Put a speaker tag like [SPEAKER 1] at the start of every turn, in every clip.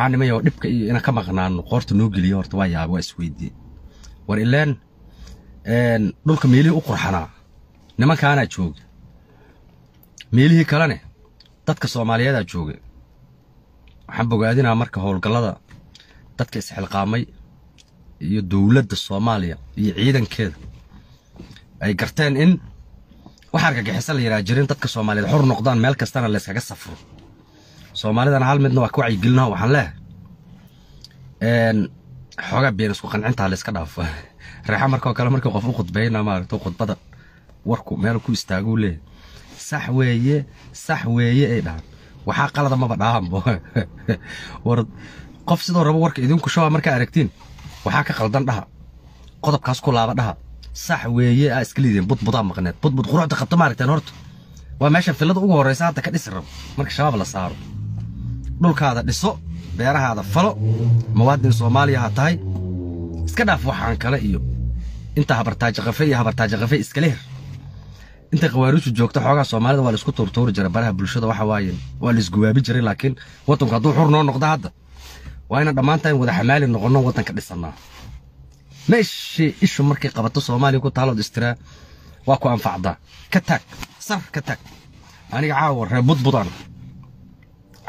[SPEAKER 1] maxaa nimayo dhibka iyo ka maqnaano qoorta noo geliyo horta waa yaaba waa isweydiye war ileen dhulka meelihii u qurxanaa nimankaanaa jooga. Meelihii kalene dadka soomaaliyeedaa jooga. Waxaan bogaadinaa marka howlgallada dadka isxilqaamay iyo dowladda soomaaliya iyo ciidankeeda ay garteen in wax argagixisa la yidhaha jirin dadka soomaaliyeed. Xor noqdaan meel kastana layskaga safro soomaalidana hal midna waa ka wacyigelinaha waxaan leehay xoogaa been isku qancintaa layska dhaafo. Reexa markoo kale markii qof u khudbayna maaragta khudbada warku meel ku istaaguu leeyahy sax weeye sax weeye ay dhahaan. Waxaa qalada maba dhaahanbo war qof sidoo rabo warka idinku shawaa markaa aragtiin waxaa ka qaldan dhaha. Qodobkaas ku laaba dhaha. Sax weeye aa iska liideen budbudaa maqneed. Budbud quruxda qabta maaragteen horta. Waa meesha filada ugu horreysa hadda ka dhisi rabo. Marka shabaab la saaro dhulkaada dhiso beerahaada falo muwaadin soomaaliya ha tahay. Iska dhaaf waxaan kale iyo inta habartaajo qafe iyo habartaajo qafe iskala hir inta khawaariiju joogta xoogaa soomaalida waa la isku tuurtuuri jiray baraha bulshada waxa waaye waa laisgubaabi jiray laakiin waddanku hadduu xur noo noqdo hadda waa inaan dhammaantaan wada xamaali noqonno waddanka dhisannaa. Meeshii ishu markay qabato soomaaliya ku taalood istiraa waa ku anfacdaa. Ka taag sar ka taag aniga caawa reer budbudaana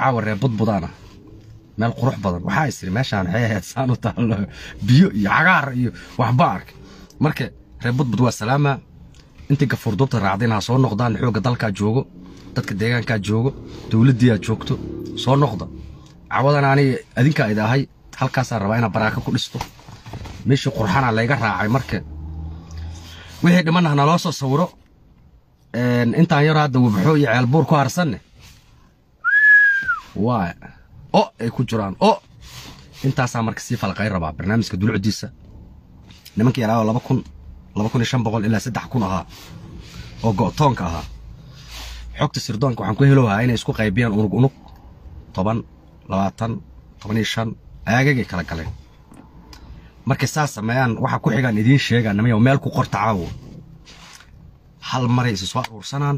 [SPEAKER 1] caawa reer budbudaana meel qurux badan. Waxaa isiri meeshaan waxay ahayd saan u taallo biyo iyo cagaar iyo waxba arkay marka reer budbud waa salaama. Intii gafuurduubta raacdayna ha soo noqdaan xoogga dalkaa joogo dadka deegaankaa joogo dowladdiiaa joogto soo noqda. Cawadana aniga adinkaa id ahay halkaasaa rabaa inaa baraaka ku dhisto. Meeshii qurxana layga raacay marka. Wixii dhimanna naloo soo sawiro. Intaan yaro hadda wabxo iyo ceelbuur ku harsanne waa. O ay ku jiraan. O intaasaa marka sii falqay rabaa barnaamijka dulucdiisa nimankii yaraao laba kun laba kun iyo shan boqol ilaa saddex kun ahaa oo go'toonka ahaa. Xogta sirdoonka waxaan ku helohaa inay isku qaybiyaan unug unug toban labaatan toban iyo shan aagagay kala galeen markay saas sameeyaan waxaa ku xigaan idiin sheegaan nimayo meel ku qorta caawo. Hal maray isa soo aruursanaan.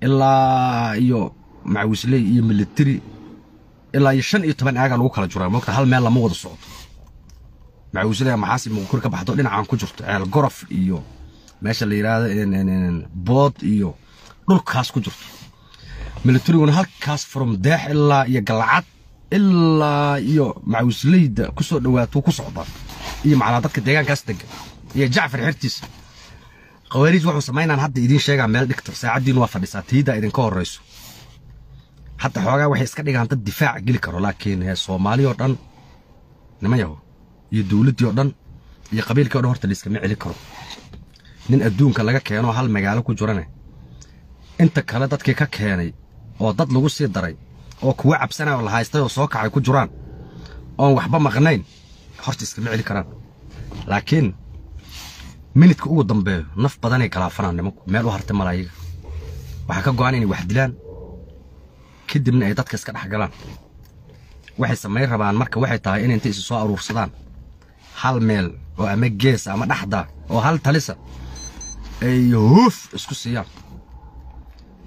[SPEAKER 1] Ilaa iyo macawisley iyo militari ilaa iyo shan iyo toban aagaa lagu kala juraa moogta hal meel lama wada socdo. Macawisley maxaasi muqkur ka baxdo dhinacaan ku jirto. Ceel gorof iyo meesha la yidhaahdo bood iyo dhulkaas ku jirto. Militariguna halkaas from deex ilaa iyo galcad ilaa iyo macawisleyda ku soo ku socda. Iyo macnaa dadka deegaankaas dega iyo jacfar xertiisa. Khawaariij wuxuu samaynaan hadda idiin sheegaa meel dhigta saacaddiinu waa fadhisaa tiidaa idinka horrayso hadda xoogaa waxay iska dhigaan dad difaac geli karo laakiin soomaali oo dhan niman yaho iyo dowladdii oo dhan iyo qabiilkii o dhan horta layskama celi karo. Nin adduunka laga keenoo hal magaalo ku jirane inta kale dadkii ka keenay oo dad lagu sii daray oo kuwa cabsanaya oo la haystay oo soo kacay ku jiraan oon waxba maqnayn horta iskama celi karaan. Laakiin minidka ugu dambeeyo naf badanay galaafanaan nimanku meel u hartay malaayiga. Waxaa ka go'an inay wax dilaan kadibna ay dadka iska dhex galaan. Waxay samayn rabaan marka waxay tahay in intay isu soo aruursadaan hal meel oo ama gees ama dhaxda oo hal talisa ay huuf isku siiyaan.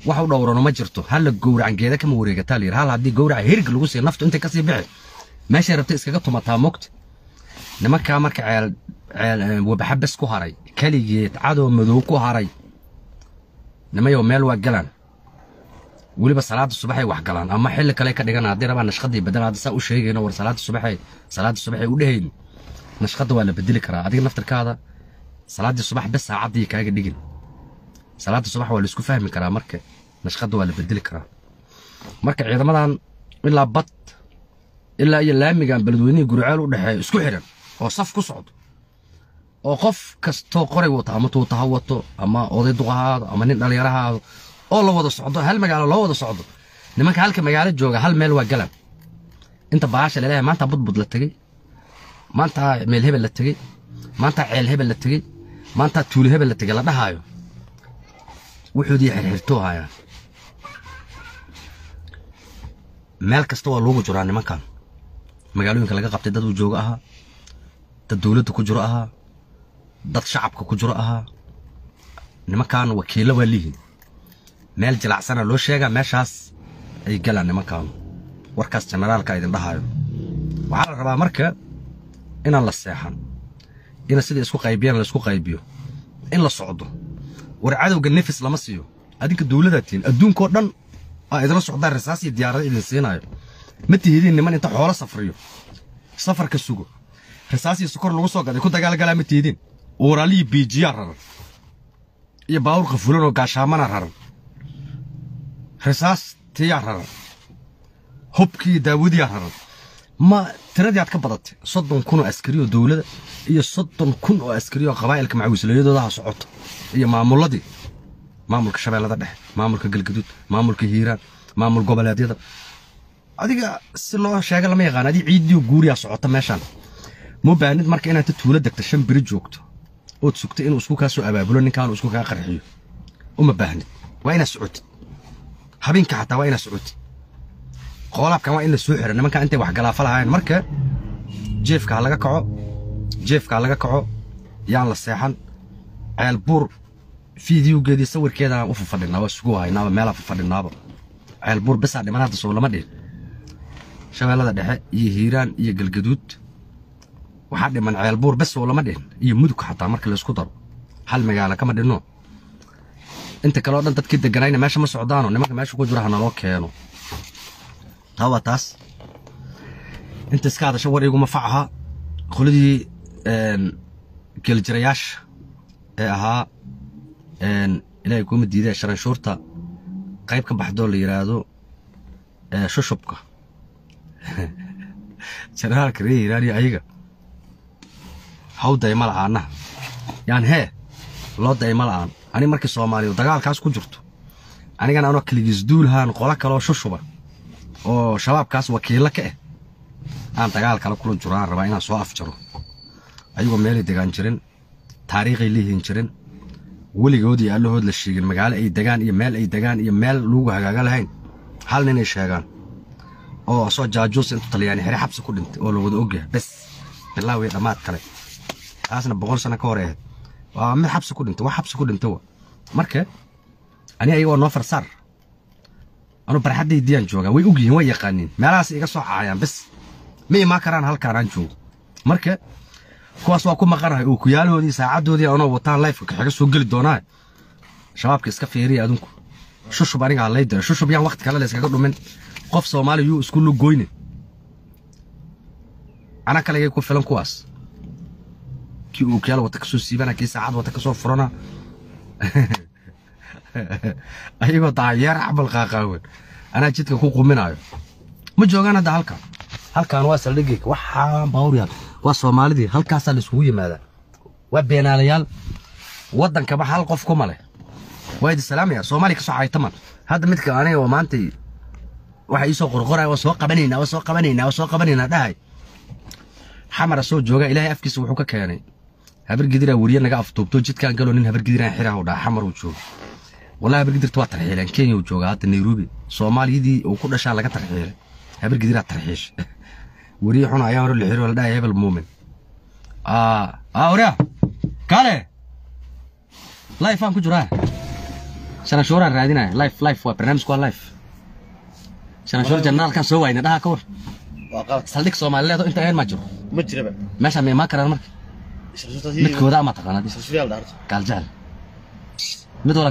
[SPEAKER 1] Wax u dhowrano ma jirto. Hal la gowracan geeda kama wareegataa la yidhi hal haddii gowraca hirig lagu siiyo naftu intay ka sii bixi meeshay rabtay iskaga tumataa mogta nimankaa marka ceel ceel wabaxa bes ku haray keligeed cadow madow ku haray nimayow meel waa galaan weliba salaada subaxay wax galaan ama xilli kale ka dhigan haddii rabaa nashqadii bedel hadda saa u sheegayno war salaada subaxay salaada subaxay u dhehayn nashqada waa la bedeli karaa. Adiga naftarkaada salaadii subax bes saacaddii kaaga dhigin. Salaada subax waa la isku fahmi karaa marka nashqada waa la bedeli karaa. Marka ciidamadan ilaa bad ilaa iyo laamigan beledweynihii guriceel u dhexeeya isku xidhan oo saf ku socdo oo qof kastoo qoray wato ama tuuta ha wato ama oday duqahaado ama nin dhallinyarahaado oo la wada socdo hal magaalo loo wada socdo. Nimanka halka magaalo jooga hal meel waa galan inta baasha la leeyahay maanta budbud la tegey. Maanta meel hebel la tegey. Maanta ceel hebel la tegey. Maanta tuuli hebel la tegey la dhahaayo. Wuxuudii xirxirtoo hayaan meel kasta waa loogu jiraa nimankan. Magaalooyinka laga qabtay dad joogo ahaa. Dad dowladda ku jiro ahaa. Dad shacabka ku jiro ahaa. Nimankan wakiilla waa lihiin meel jilacsana loo sheegaa meeshaas. Ay galaan nimankaanu warkaas generaalka idin dhahayo waxaa la rabaa marka inaan la seexan ina sida isku qaybiyaan la isku qaybiyo in la socdo. War cadowga nefis lama siiyo. Adinka dowladaa tihin adduunkoo dhan aa idila socdaan rasaas iyo diyaarada idin siinaayo. Ma tihidin niman inta xoolo safriyo. Safarka sugo. Rasaas iyo sokor lagu soo gaday ku dagaalgalaa ma tihidin. Uuraalihii biijiyaa raran. Iyo baawur qafulan oo gaashaamana raran rasaas tiyaa raran hubkii daawadiyaa raran ma tiradii aad ka badatay soddon kun oo askari oo dowladda iyo soddon kun oo askari oo qabaa'ilka macawislayadoodaha socoto iyo maamuladii maamulka shabeellada dhexe maamulka galgaduud maamulka hiiraan maamul goboleedyada adiga si loo sheega lama yaqaan adii ciiddii guuriyaa socota meeshaan ma baahnid marka inaad tuulo degta shan beri joogto ood sugta inuu isku kaa soo abaabulo ninkaanu isku kaa qarxiyo uma baahnid waa inaad socotid habeenka xataa waa inaad socotid qoolaabkan waa in la soo xira nimankan intay wax galaafa lahaayeen marka jeefka ha laga kaco jeefka ha laga kaco yaan la seexan. Ceelbuur fiidiyowgeedii sawirkeedaan u fafadhinaa waa isugu haynaaba meelaa fafadhinaaba. Ceelbuur besaa dhiman hadda soo lama dhihin. Shabeellada dhexe iyo hiiraan iyo galgaduud. Waxaa dhiman ceelbuur bes oo lama dhihin. Iyo mudug xataa marka laysku daro. Hal magaalo kama dhinno inta kale oo dhan dadkii deganayna meesha ma socdaano nimanka meesha ku jira ha naloo keeno. Taa waa taas. Inta iska hadasha war iguma facaha qoladii geeljirayaasha ee ahaa ilaahay kuuma diidee sharanshuurta qayb ka baxdoo la yidhaahdo shushubka. Generaalka ree hiiraan iyo ayaga. Haw dayma la'aanaha yaan hee loo la'aan ani markii soomaaliya dagaalkaas ku jirto anigana anoo keligiis duulhaan qola kaleoo shushuba oo shabaabkaas wakiilla ka ah aan dagaal kale kula jiro rabaa inaan soo afjaro. Ayagoo meelay degaan jirin taariikhay leeyihiin jirin weligood iyo allahood la sheegin magaalo ay degaan iyo meel ay degaan iyo meel lagu hagaaga lahayn. Hal ninay sheegaan oo soo jaajuus intuu talyaani xere xabsi ku dhintay oo la wada ogyahay. Bes bilaawiyo dhammaad kale. Taasna boqol sano ka hor ahayd waa mid xabsi ku dhintay wax xabsi ku dhintay wa. Marka ani ayagoo noo farsaar anu barxaddaydiyaan joogaa way ogyihiin way yaqaaniin. Meelahaas iga soo caayaan bes. Ma imaan karaan halkaan aan joogo. Marka kuwaas waa ku maqanahay oo kuyaalahoodii saacaddoodii anoo wataan lifeka kaxaga soo geli doonaa shabaabka iska fiiriya adinku shushub aniga halay dira shushub yaan waqti kale la iskaga dhumin. Qof soomaali yuu isku lugoyne ana kalegay ku filan kuwaas kii uu kiyaal wata ka soo siibana kii saacad wata ka soo furana ayagoo daayeer cabal qaaqaawen anaa jidka ku quminaayo ma joogaan hadda halkan halkan waa saldhigayka waxaa baawryaal waa soomaalidii halkaasaa la yimaadaa waa beenaalayaal waddankaba hal qof kuma leh waa idi salaamaya soomaaliya ka soo caytaman hadda midka aniga oo maanta waxa iisoo qorqoraya waa soo qabanaynaa waa soo qabanaynaa waa soo qabanaynaa dhahay xamara soo jooga ilaahay afkiisa wuxuu ka keenay habar gidiraa weriye naga aftuubto jidkaan galoo nin habar gidiraan xiraha u dhaha xamar uu joogo. Wallahi habar gidirta waa tarxiileen kenya uu joogaa hadda nairobi. Soomaaliyadii uu ku dhashaa laga tarxiilay habar gidiraa tarxiishay weriye xun ayaa hore la xiro la dhahay hebel muumin aa oraa kaale. Life aan ku jiraa shanashuuraan raadinaya life life waa barnaamijku waa life. Shanashuur janaalkaan soo waayna dhaha ka war saldhig soomaalileed oo inta ayan maa jiro.
[SPEAKER 2] Ma jiraba
[SPEAKER 1] meeshaan ma imaan karaan marka Σε αυτό το
[SPEAKER 2] δίδυμα. Με
[SPEAKER 1] κουράμα τα κανάτι. Σε αυτό το δίδυμα. Καλτζάλ. Με τώρα.